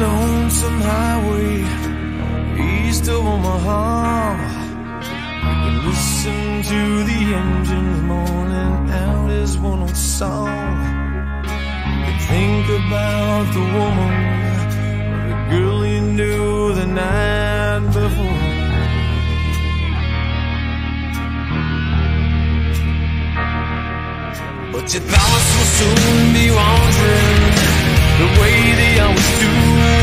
lonesome highway east of Omaha. You can listen to the engines moaning out his one old song. You think about the woman Your thoughts will soon be wandering the way they always do.